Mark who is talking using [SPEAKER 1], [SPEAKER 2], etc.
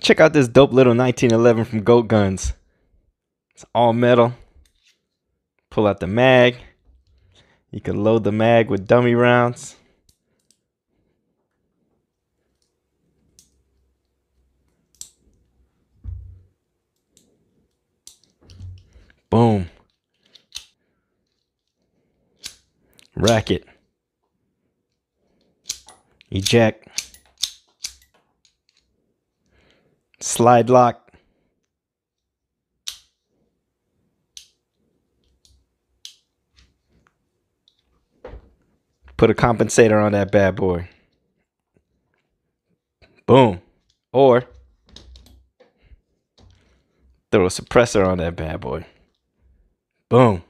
[SPEAKER 1] Check out this dope little 1911 from Goat Guns. It's all metal. Pull out the mag. You can load the mag with dummy rounds. Boom. Racket. Eject. Slide lock. Put a compensator on that bad boy. Boom. Or throw a suppressor on that bad boy. Boom.